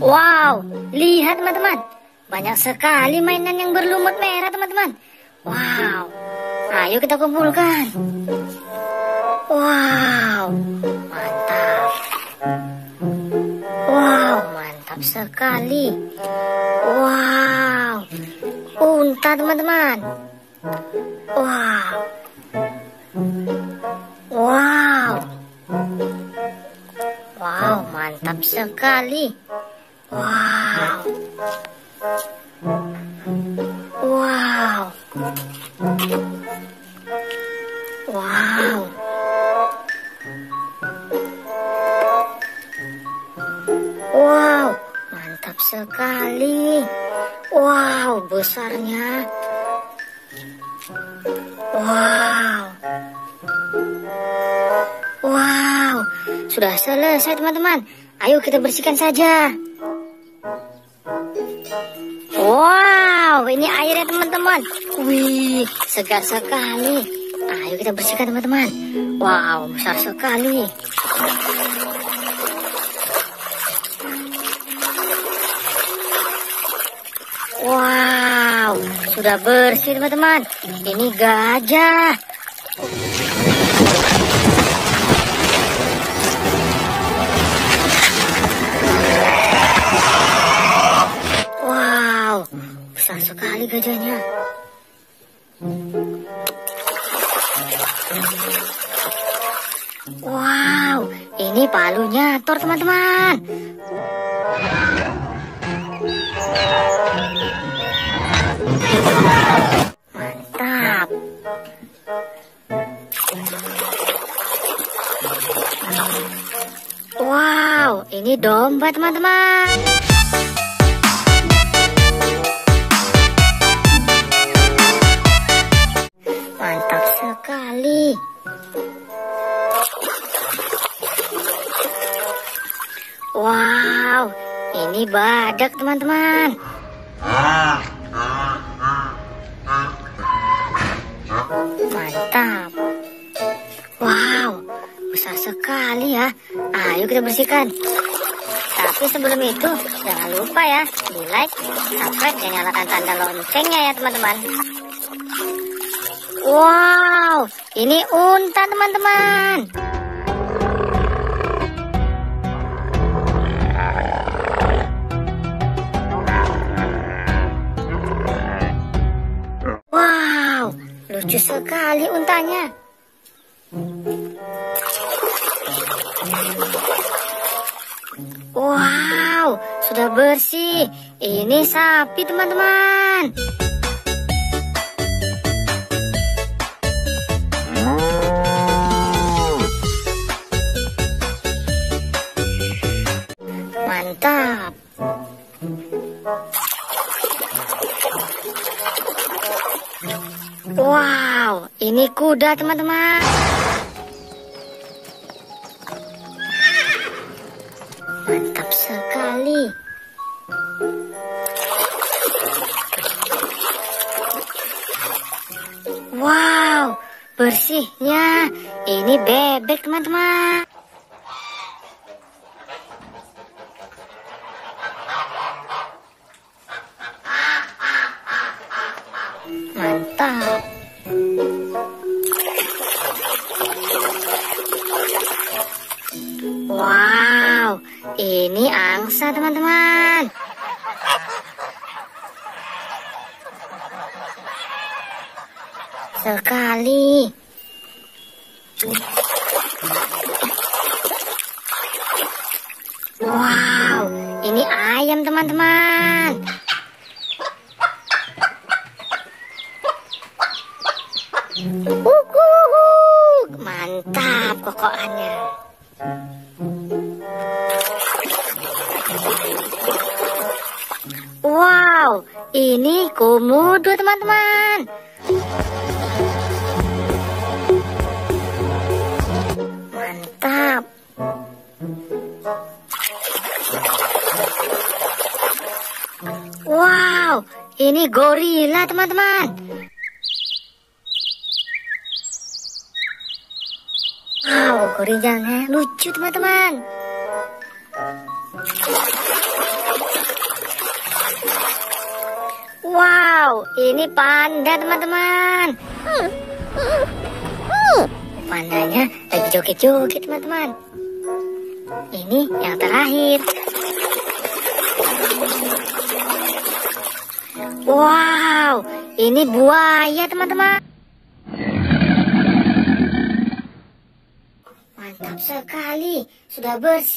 Wow, lihat teman-teman. Banyak sekali mainan yang berlumut merah teman-teman. Wow, ayo kita kumpulkan. Wow, mantap. Wow, mantap sekali. Wow, unta teman-teman. Wow. Wow. Wow, mantap sekali. Wow. Wow. Wow. Wow, mantap sekali. Wow, besarnya. Wow. Wow, sudah selesai teman-teman. Ayo kita bersihkan saja. Ini airnya teman-teman. Wih, segar sekali. Ayo kita bersihkan teman-teman. Wow, besar sekali. Wow, sudah bersih teman-teman. Ini gajah. Besar sekali gajahnya. Wow, ini palunya Thor teman-teman. Mantap. Wow, ini domba teman-teman. Wow, ini badak teman-teman. Mantap. Wow, besar sekali ya. Ayo kita bersihkan. Tapi sebelum itu, jangan lupa ya, di like, subscribe, dan nyalakan tanda loncengnya ya teman-teman. Wow, ini unta teman-teman. Lucu sekali untanya. Wow, sudah bersih. Ini sapi teman-teman. Mantap. Wow, ini kuda teman-teman. Mantap sekali. Wow, bersihnya. Ini bebek teman-teman. Wow, ini angsa teman-teman. Sekali. Wow, ini ayam teman-teman. Ini komodo teman-teman. Mantap. Wow, ini gorila teman-teman. Wow, gorilanya lucu teman-teman. Wow, ini panda teman-teman. Pandanya lagi joget-joget teman-teman. Ini yang terakhir. Wow, ini buaya teman-teman. Mantap sekali, sudah bersih.